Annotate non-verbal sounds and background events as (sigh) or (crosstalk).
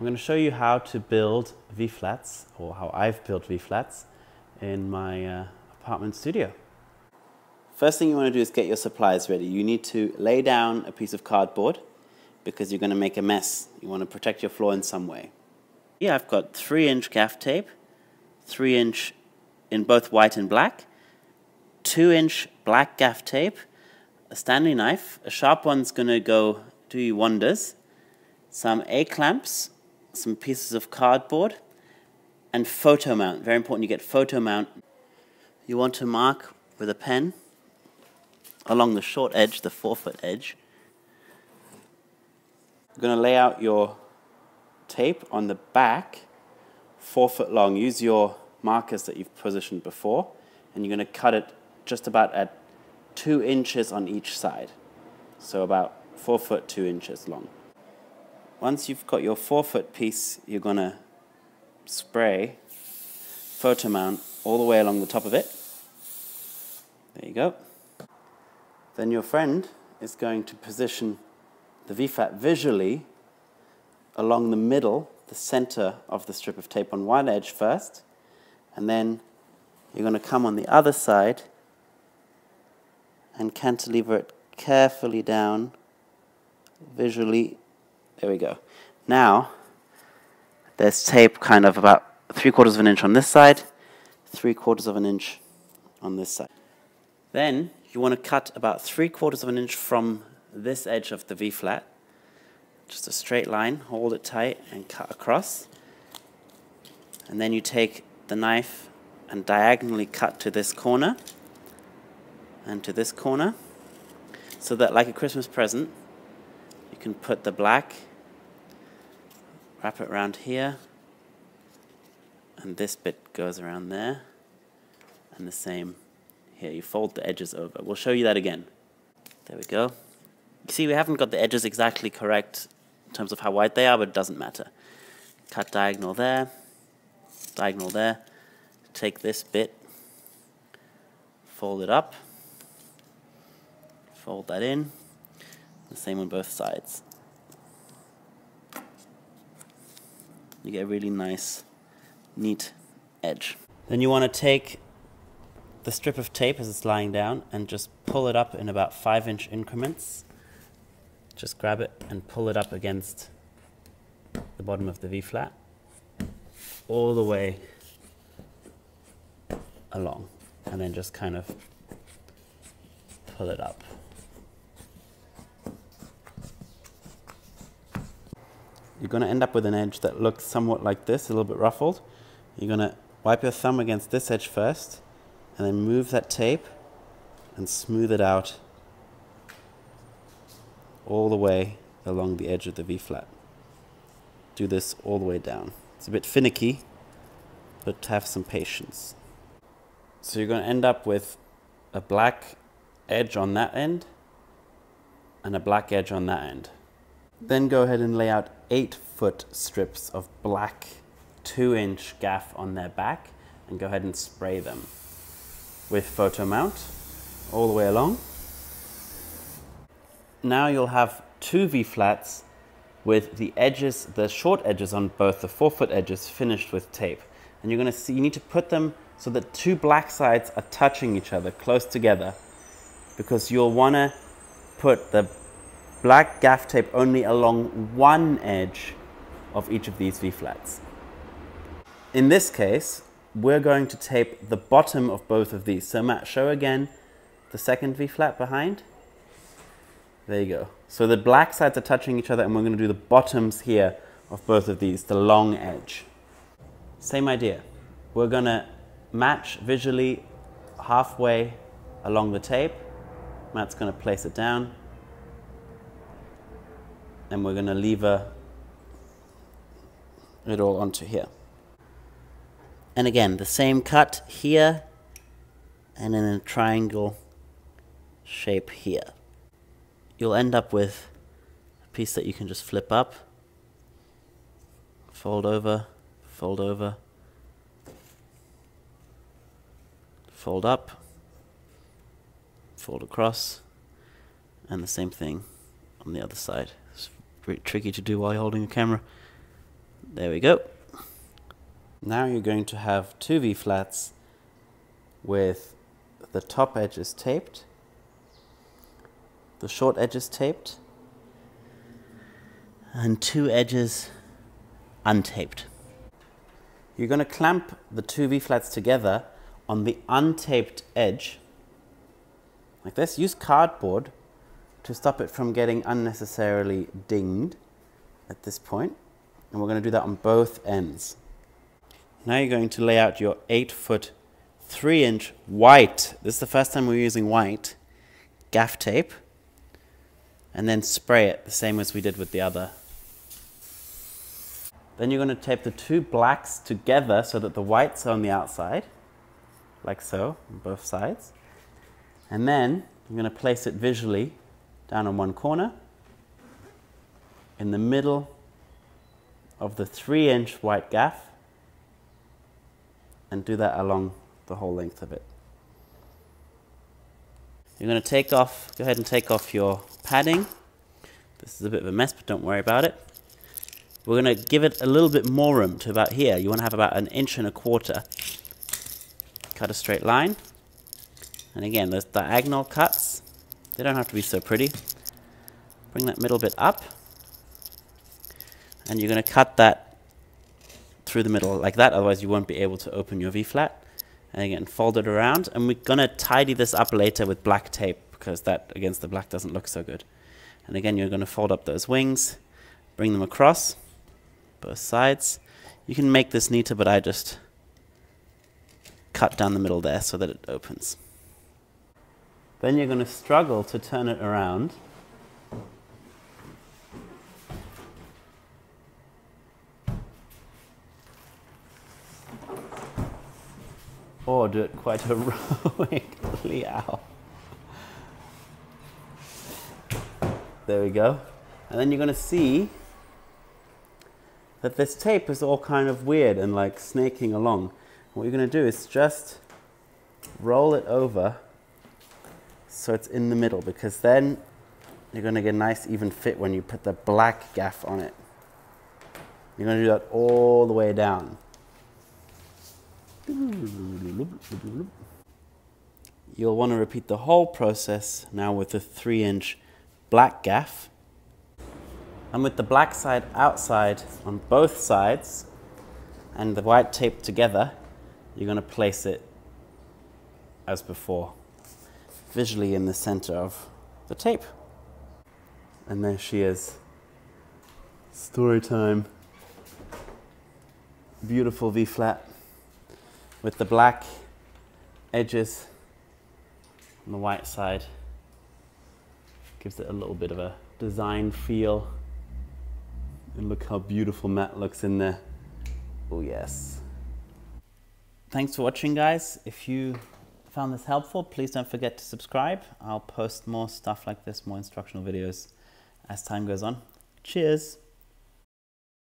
I'm going to show you how to build V-flats, or how I've built V-flats in my uh, apartment studio. First thing you want to do is get your supplies ready. You need to lay down a piece of cardboard because you're going to make a mess. You want to protect your floor in some way. Here I've got 3 inch gaff tape, 3 inch in both white and black, 2 inch black gaff tape, a Stanley knife, a sharp one's going to go do you wonders, some A-clamps, some pieces of cardboard, and photo mount. Very important you get photo mount. You want to mark with a pen along the short edge, the four foot edge. You're going to lay out your tape on the back, four foot long. Use your markers that you've positioned before, and you're going to cut it just about at two inches on each side. So about four foot two inches long. Once you've got your four foot piece, you're going to spray photo mount all the way along the top of it. There you go. Then your friend is going to position the V-flat visually along the middle, the center of the strip of tape on one edge first, and then you're going to come on the other side and cantilever it carefully down visually there we go. Now, there's tape kind of about three quarters of an inch on this side, three quarters of an inch on this side. Then you want to cut about three quarters of an inch from this edge of the V-flat. Just a straight line, hold it tight and cut across. And then you take the knife and diagonally cut to this corner and to this corner so that like a Christmas present you can put the black wrap it around here. And this bit goes around there. And the same here. You fold the edges over. We'll show you that again. There we go. You see we haven't got the edges exactly correct in terms of how wide they are but it doesn't matter. Cut diagonal there. Diagonal there. Take this bit. Fold it up. Fold that in. The same on both sides you get a really nice, neat edge. Then you want to take the strip of tape as it's lying down and just pull it up in about five inch increments. Just grab it and pull it up against the bottom of the V flat all the way along and then just kind of pull it up. You're going to end up with an edge that looks somewhat like this, a little bit ruffled. You're going to wipe your thumb against this edge first, and then move that tape and smooth it out all the way along the edge of the V-flat. Do this all the way down. It's a bit finicky, but have some patience. So you're going to end up with a black edge on that end and a black edge on that end. Then go ahead and lay out eight foot strips of black two inch gaff on their back and go ahead and spray them with photo mount all the way along. Now you'll have two V flats with the edges, the short edges on both the four foot edges finished with tape. And you're gonna see, you need to put them so that two black sides are touching each other close together because you'll wanna put the black gaff tape only along one edge of each of these V-flats. In this case, we're going to tape the bottom of both of these. So Matt, show again the second V-flat behind. There you go. So the black sides are touching each other and we're going to do the bottoms here of both of these, the long edge. Same idea. We're going to match visually halfway along the tape. Matt's going to place it down and we're going to lever it all onto here. And again, the same cut here and in a triangle shape here. You'll end up with a piece that you can just flip up, fold over, fold over, fold up, fold across, and the same thing on the other side. Very tricky to do while holding a camera. There we go. Now you're going to have two V-flats with the top edges taped, the short edges taped, and two edges untaped. You're going to clamp the two V-flats together on the untaped edge, like this. Use cardboard to stop it from getting unnecessarily dinged at this point. And we're going to do that on both ends. Now you're going to lay out your 8 foot 3 inch white, this is the first time we're using white, gaff tape, and then spray it the same as we did with the other. Then you're going to tape the two blacks together so that the whites are on the outside, like so, on both sides. And then I'm going to place it visually down on one corner, in the middle of the three inch white gaff, and do that along the whole length of it. You're going to take off, go ahead and take off your padding. This is a bit of a mess, but don't worry about it. We're going to give it a little bit more room to about here. You want to have about an inch and a quarter. Cut a straight line. And again, those diagonal cuts, they don't have to be so pretty. Bring that middle bit up. And you're going to cut that through the middle like that, otherwise you won't be able to open your V-flat. And again, fold it around. And we're going to tidy this up later with black tape because that against the black doesn't look so good. And again, you're going to fold up those wings, bring them across, both sides. You can make this neater, but I just cut down the middle there so that it opens. Then you're going to struggle to turn it around. Or do it quite (laughs) heroically out. There we go. And then you're going to see that this tape is all kind of weird and like snaking along. What you're going to do is just roll it over so it's in the middle because then you're going to get a nice even fit when you put the black gaff on it. You're going to do that all the way down. You'll want to repeat the whole process now with the 3 inch black gaff. And with the black side outside on both sides and the white tape together, you're going to place it as before visually in the center of the tape. And there she is. Story time. Beautiful V flat with the black edges on the white side. Gives it a little bit of a design feel. And look how beautiful Matt looks in there. Oh yes. Thanks for watching guys. If you found this helpful, please don't forget to subscribe. I'll post more stuff like this, more instructional videos as time goes on. Cheers!